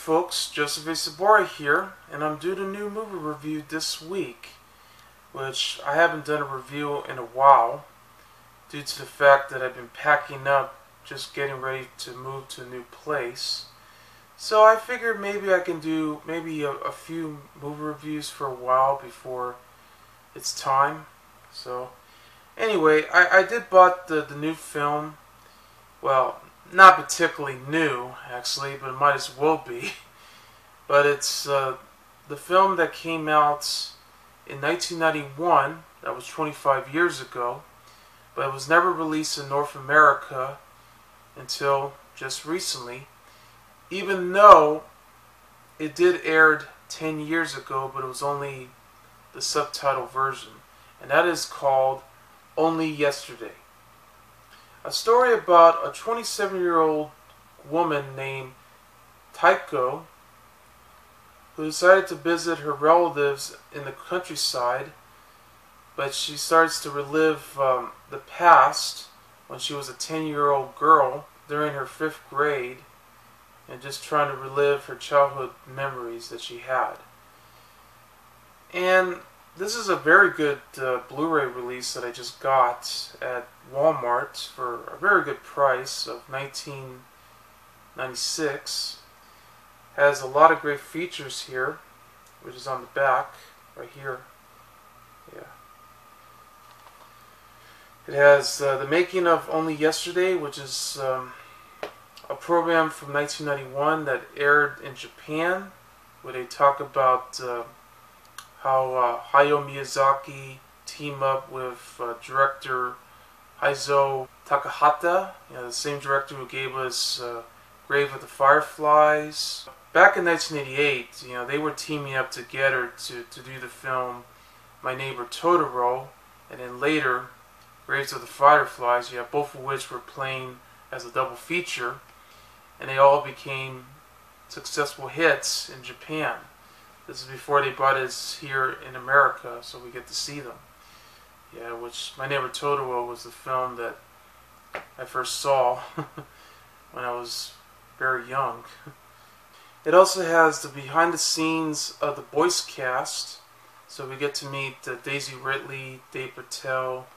folks, Joseph A. Sobora here, and I'm doing a new movie review this week, which I haven't done a review in a while due to the fact that I've been packing up, just getting ready to move to a new place. So I figured maybe I can do maybe a, a few movie reviews for a while before it's time. So anyway, I, I did bought the, the new film. Well, not particularly new, actually, but it might as well be. But it's uh, the film that came out in 1991, that was 25 years ago, but it was never released in North America until just recently, even though it did aired 10 years ago, but it was only the subtitle version, and that is called Only Yesterday. A story about a 27 year old woman named Taeko who decided to visit her relatives in the countryside, but she starts to relive um, the past when she was a 10 year old girl during her fifth grade and just trying to relive her childhood memories that she had. And this is a very good uh, Blu-ray release that I just got at Walmart for a very good price of 1996. Has a lot of great features here, which is on the back right here. Yeah. It has uh, the making of Only Yesterday, which is um, a program from 1991 that aired in Japan, where they talk about. Uh, how uh, Hayao Miyazaki team up with uh, director Isao Takahata, you know, the same director who gave us uh, Grave of the Fireflies. Back in 1988, you know, they were teaming up together to, to do the film My Neighbor Totoro, and then later Graves of the Fireflies, yeah, both of which were playing as a double feature, and they all became successful hits in Japan. This is before they brought us here in America, so we get to see them. Yeah, which My Neighbor Totoro was the film that I first saw when I was very young. It also has the behind the scenes of the voice cast, so we get to meet uh, Daisy Ridley, Dev Patel,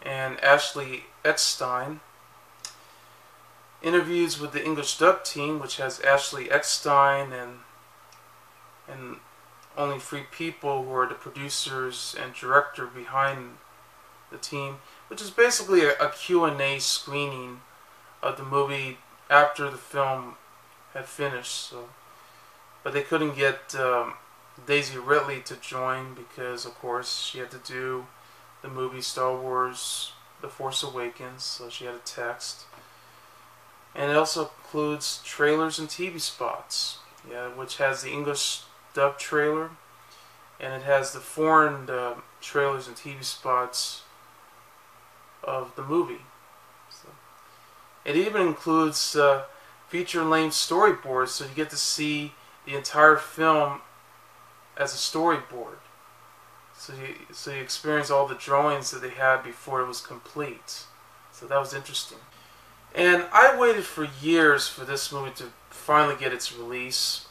and Ashley Eckstein. Interviews with the English dub team, which has Ashley Eckstein and and only three people who are the producers and director behind the team, which is basically a, a Q&A screening of the movie after the film had finished. So, but they couldn't get um, Daisy Ridley to join because, of course, she had to do the movie Star Wars: The Force Awakens, so she had a text. And it also includes trailers and TV spots, yeah, which has the English dub trailer, and it has the foreign uh, trailers and TV spots of the movie. So, it even includes uh, feature-length storyboards, so you get to see the entire film as a storyboard. So you, so you experience all the drawings that they had before it was complete. So that was interesting. And I waited for years for this movie to finally get its release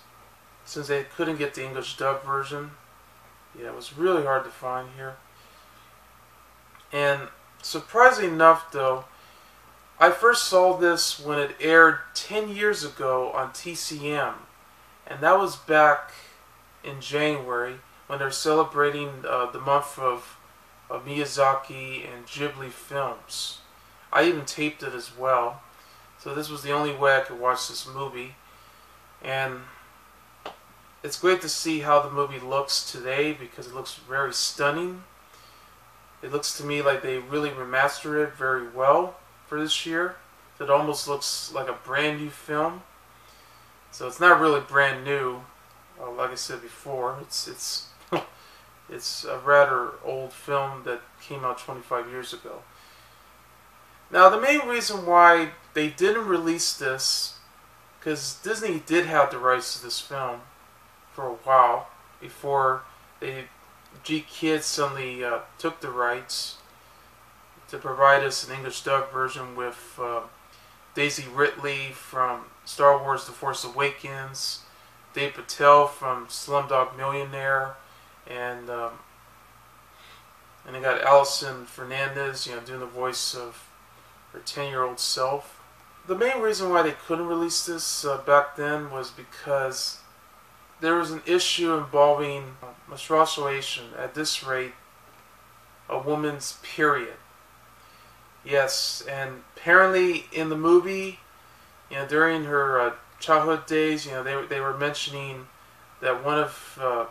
since they couldn't get the English dub version. Yeah, it was really hard to find here. And surprisingly enough, though, I first saw this when it aired 10 years ago on TCM. And that was back in January when they're celebrating uh, the month of, of Miyazaki and Ghibli films. I even taped it as well. So this was the only way I could watch this movie. And it's great to see how the movie looks today because it looks very stunning. It looks to me like they really remastered it very well for this year. It almost looks like a brand new film. So it's not really brand new, uh, like I said before. It's it's it's a rather old film that came out 25 years ago. Now the main reason why they didn't release this, because Disney did have the rights to this film, for a while before they GKIDS suddenly uh, took the rights to provide us an English dub version with uh, Daisy Ridley from Star Wars: The Force Awakens, Dev Patel from Slumdog Millionaire, and um, and they got Alison Fernandez, you know, doing the voice of her 10-year-old self. The main reason why they couldn't release this uh, back then was because there was an issue involving menstruation. At this rate, a woman's period. Yes, and apparently in the movie, you know, during her uh, childhood days, you know, they they were mentioning that one of uh,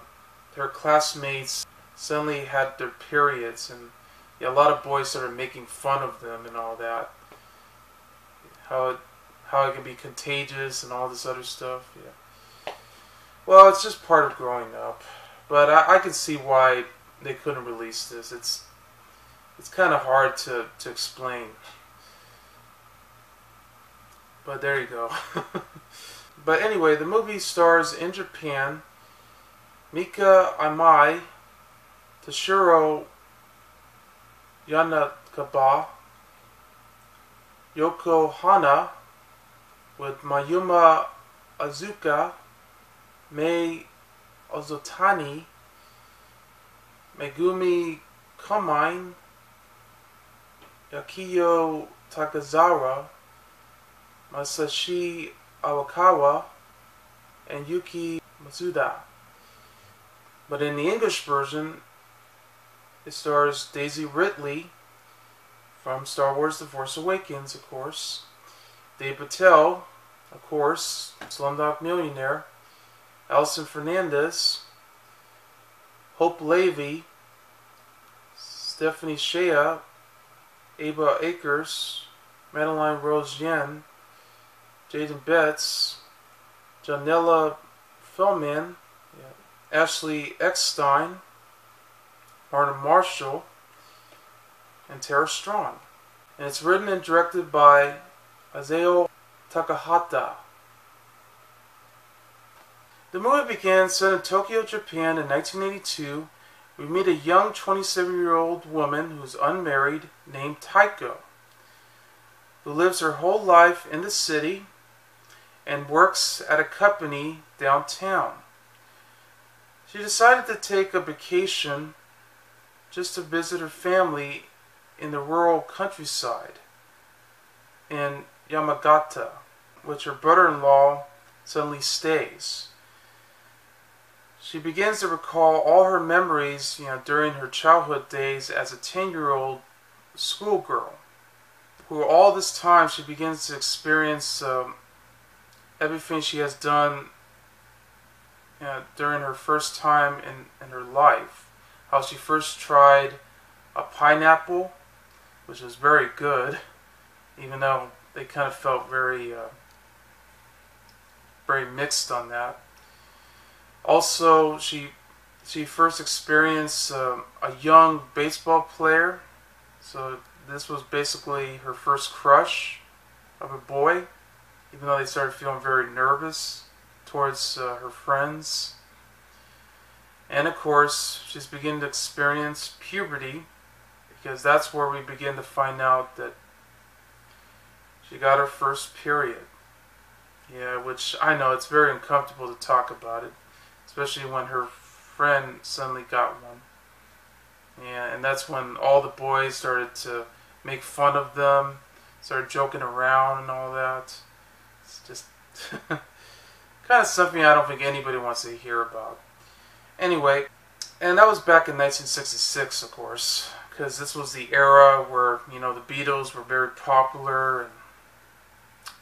her classmates suddenly had their periods, and yeah, a lot of boys started making fun of them and all that. How it how it can be contagious and all this other stuff. Yeah. Well, it's just part of growing up, but I, I can see why they couldn't release this. It's it's kind of hard to, to explain. But there you go. but anyway, the movie stars in Japan Miki Imai, Toshiro Yanagiba, Yoko Honna, with Mayuma Azuka, Mei Ozotani, Megumi Komine, Yakiyo Takazawa, Masashi Awakawa, and Yuki Matsuda. But in the English version, it stars Daisy Ridley from Star Wars The Force Awakens, of course, Dev Patel, of course, Slumdog Millionaire, Alison Fernandez, Hope Levy, Stephanie Sheh, Ava Akers, Madeline Rose Yen, Jaden Betts, Janella Fellman, yeah, Ashley Eckstein, Martin Marshall, and Tara Strong. And it's written and directed by Isao Takahata. The movie began set in Tokyo, Japan in 1982 we meet a young 27 year old woman who is unmarried named Taeko, who lives her whole life in the city and works at a company downtown. She decided to take a vacation just to visit her family in the rural countryside in Yamagata, which her brother in law suddenly stays. She begins to recall all her memories, you know, during her childhood days as a 10-year-old schoolgirl, who all this time she begins to experience um, everything she has done you know, during her first time in, in her life. How she first tried a pineapple, which was very good, even though they kind of felt very, uh, very mixed on that. Also, she she first experienced um, a young baseball player. So this was basically her first crush of a boy, even though they started feeling very nervous towards uh, her friends. And of course, she's beginning to experience puberty because that's where we begin to find out that she got her first period. Yeah, which I know it's very uncomfortable to talk about it especially when her friend suddenly got one. Yeah, and that's when all the boys started to make fun of them, started joking around and all that. It's just kind of something I don't think anybody wants to hear about. Anyway, and that was back in 1966, of course, because this was the era where, you know, the Beatles were very popular and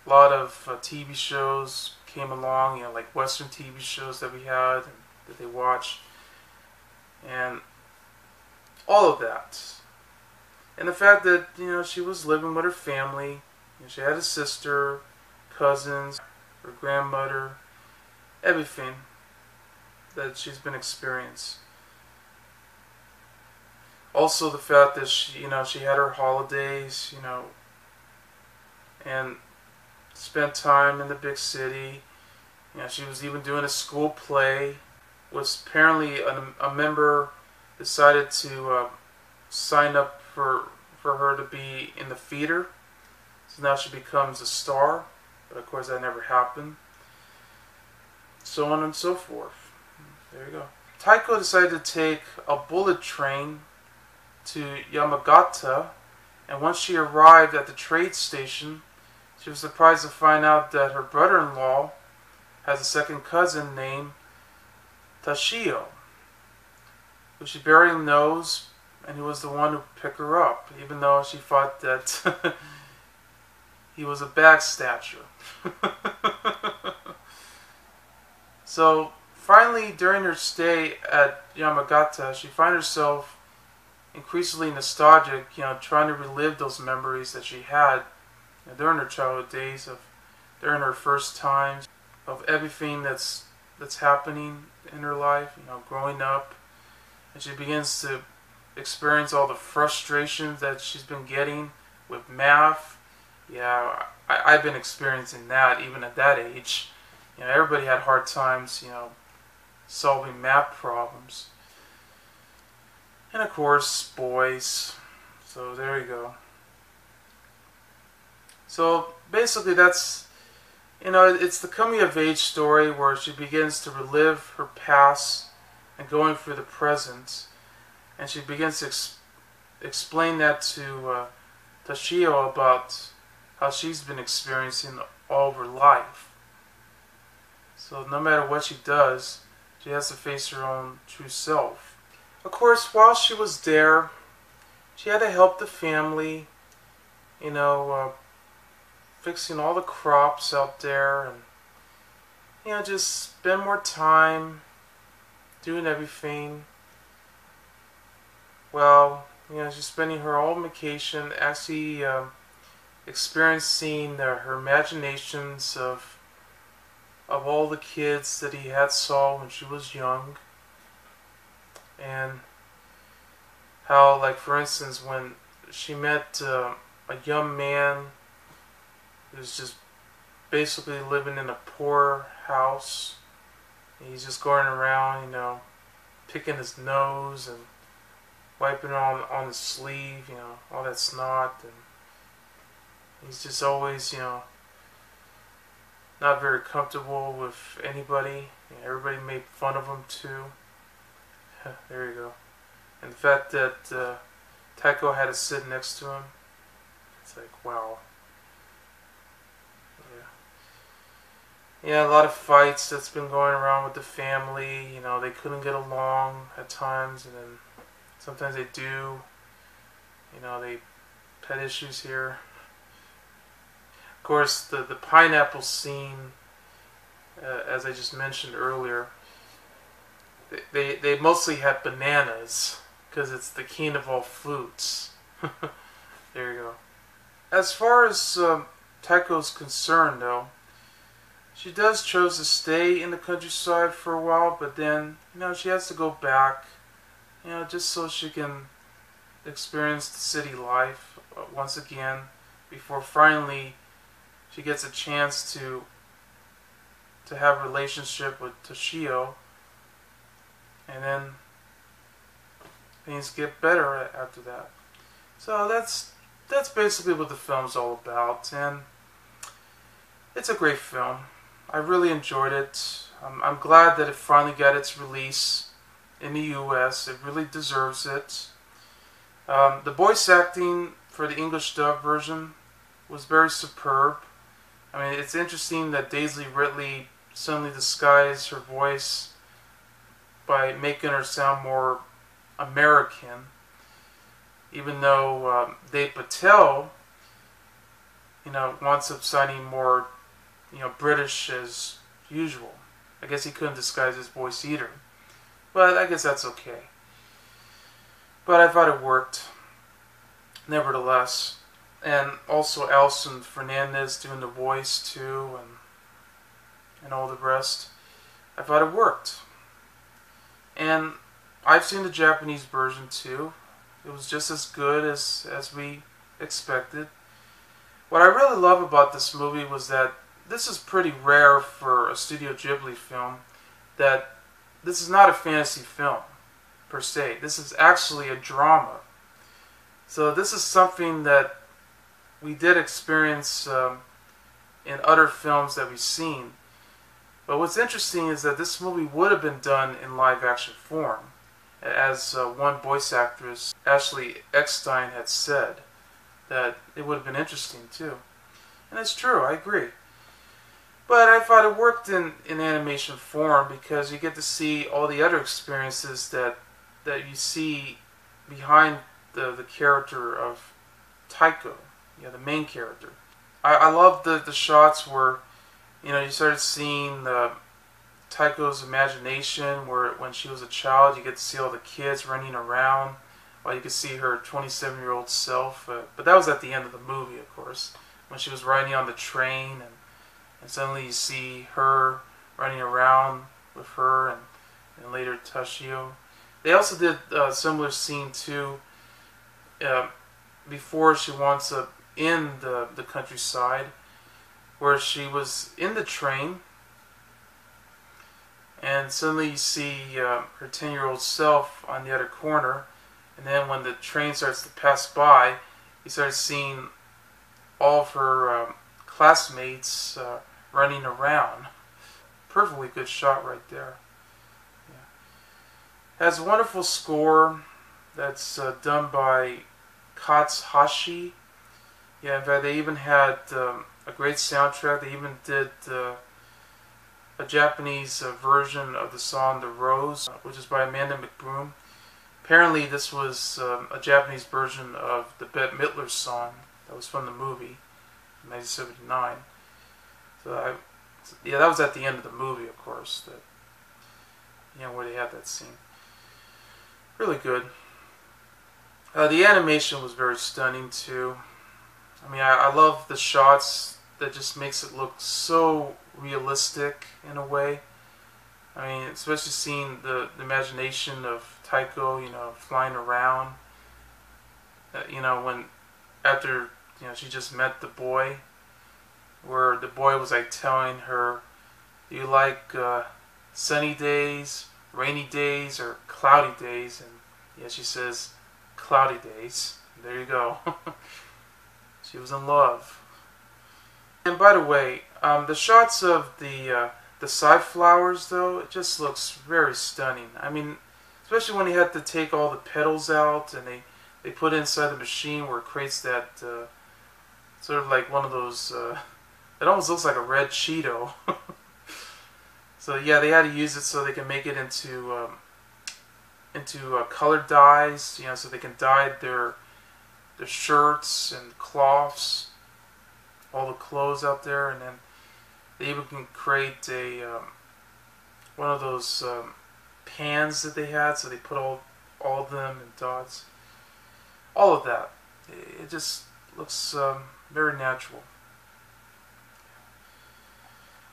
a lot of uh, TV shows came along, you know, like Western TV shows that we had and that they watched, and all of that. And the fact that, you know, she was living with her family, you know, she had a sister, cousins, her grandmother, everything that she's been experiencing. Also the fact that she, you know, she had her holidays, you know, and spent time in the big city. You know, she was even doing a school play. Was apparently a, a member decided to uh, sign up for for her to be in the theater. So now she becomes a star, but of course that never happened. so on and so forth. There you go. Taeko decided to take a bullet train to Yamagata, and once she arrived at the trade station, she was surprised to find out that her brother in law has a second cousin named Toshio, who she barely knows, and who was the one who picked her up, even though she thought that he was a backstabber. so finally, during her stay at Yamagata, she found herself increasingly nostalgic, you know, trying to relive those memories that she had during her childhood days, of during her first times, of everything that's that's happening in her life, you know, growing up, and she begins to experience all the frustrations that she's been getting with math. Yeah, I, I've been experiencing that even at that age. You know, everybody had hard times, you know, solving math problems. And of course, boys. So there you go. So basically, that's you know, it's the coming of age story where she begins to relive her past and going through the present, and she begins to ex- explain that to uh, Toshio about how she's been experiencing all of her life. So no matter what she does, she has to face her own true self. Of course, while she was there, she had to help the family, you know, uh, fixing all the crops out there and, you know, just spend more time doing everything. Well, you know, she's spending her whole vacation actually uh, experiencing her imaginations of of all the kids that he had saw when she was young and how like for instance when she met uh, a young man who's just basically living in a poor house he's just going around you know picking his nose and wiping on on his sleeve you know all that snot and he's just always you know not very comfortable with anybody. everybody made fun of him too. there you go. And the fact that uh, Taeko had to sit next to him, it's like, wow. Yeah. A lot of fights that's been going around with the family. You know, they couldn't get along at times, and then sometimes they do. You know, they had issues here Of course, the, the pineapple scene, uh, as I just mentioned earlier, they, they mostly have bananas because it's the king of all fruits. there you go. As far as um, Taeko's concerned, though, she does chose to stay in the countryside for a while, but then, you know, she has to go back, you know, just so she can experience the city life uh, once again before finally she gets a chance to to have a relationship with Toshio and then things get better after that. So that's that's basically what the film's all about and it's a great film. I really enjoyed it. I'm, I'm glad that it finally got its release in the US. It really deserves it. Um, the voice acting for the English dub version was very superb. I mean, it's interesting that Daisy Ridley suddenly disguised her voice by making her sound more American, even though um, Dev Patel, you know, wants up sounding more, you know, British as usual. I guess he couldn't disguise his voice either. But I guess that's okay. But I thought it worked. Nevertheless and also Alison Fernandez doing the voice too, and and all the rest. I thought it worked, and I've seen the Japanese version too. It was just as good as as we expected. What I really love about this movie was that this is pretty rare for a Studio Ghibli film. That this is not a fantasy film per se. This is actually a drama. So this is something that we did experience um, in other films that we've seen. But what's interesting is that this movie would have been done in live action form, as uh, one voice actress, Ashley Eckstein, had said, that it would have been interesting too. And it's true, I agree. But I thought it worked in, in animation form because you get to see all the other experiences that that you see behind the, the character of Taeko, yeah, the main character. I, I love the, the shots where, you know, you started seeing the Taeko's imagination where when she was a child you get to see all the kids running around while you could see her 27 year old self. Uh, but that was at the end of the movie, of course, when she was riding on the train and, and suddenly you see her running around with her and, and later Toshio. They also did a similar scene too uh, before she wants up in the, the countryside where she was in the train and suddenly you see uh, her 10 year old self on the other corner and then when the train starts to pass by you start seeing all of her um, classmates uh, running around perfectly good shot right there yeah. has a wonderful score that's uh, done by Katz Hoshi yeah in fact they even had um, a great soundtrack they even did uh, a Japanese uh, version of the song The Rose, which is by Amanda McBroom. Apparently, this was um, a Japanese version of the Bette Midler song that was from the movie, in 1979. So, I, yeah, that was at the end of the movie, of course, that you know where they had that scene. Really good. Uh, the animation was very stunning too. I mean, I, I love the shots that just makes it look so realistic in a way. I mean, especially seeing the, the imagination of Taeko, you know, flying around. Uh, you know, when after you know she just met the boy, where the boy was like telling her, "Do you like uh, sunny days, rainy days, or cloudy days?" And yeah, she says, "Cloudy days." There you go. she was in love. And by the way, um, the shots of the uh, the safflowers, though, it just looks very stunning. I mean, especially when he had to take all the petals out and they, they put inside the machine where it creates that uh, sort of like one of those. Uh, it almost looks like a red Cheeto. so yeah, they had to use it so they can make it into um, into uh, colored dyes. You know, so they can dye their their shirts and cloths all the clothes out there, and then they even can create a um, one of those um, pans that they had, so they put all all of them in dots. All of that, it just looks um, very natural.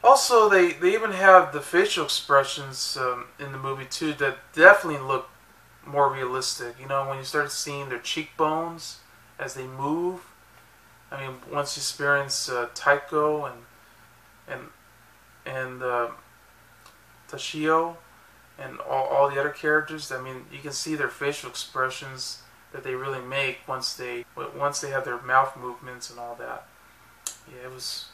Also, they, they even have the facial expressions um, in the movie too that definitely look more realistic. You know, when you start seeing their cheekbones as they move, I mean, once you experience uh, Taeko and and and uh, Toshio and all, all the other characters, I mean, you can see their facial expressions that they really make once they once they have their mouth movements and all that. Yeah, it was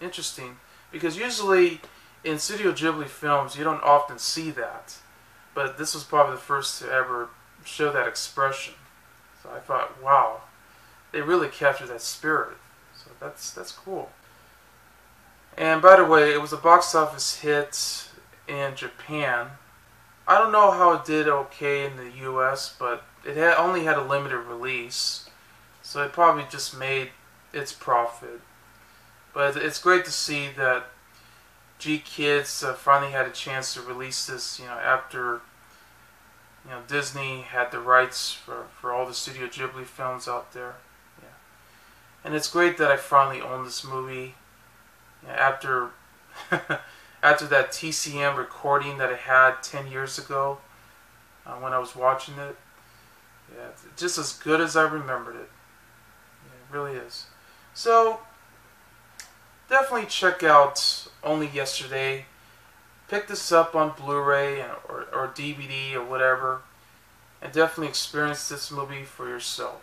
interesting because usually in Studio Ghibli films you don't often see that, but this was probably the first to ever show that expression. So I thought, wow, they really captured that spirit. So that's that's cool. And by the way, it was a box office hit in Japan. I don't know how it did okay in the U.S., but it had only had a limited release, so it probably just made its profit. But it's great to see that GKIDS uh, finally had a chance to release this, you know, after you know Disney had the rights for, for all the Studio Ghibli films out there. Yeah. And it's great that I finally own this movie after after that TCM recording that I had 10 years ago uh, when I was watching it. Yeah, just as good as I remembered it. Yeah, it really is. So, definitely check out Only Yesterday. Pick this up on Blu-ray or, or DVD or whatever. And definitely experience this movie for yourself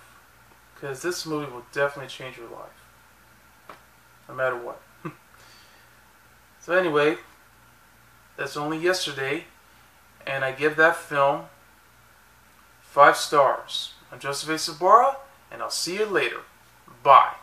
because this movie will definitely change your life, no matter what. so anyway, That's only yesterday. And I give that film five stars. I'm Joseph A. Sobora, and I'll see you later. Bye.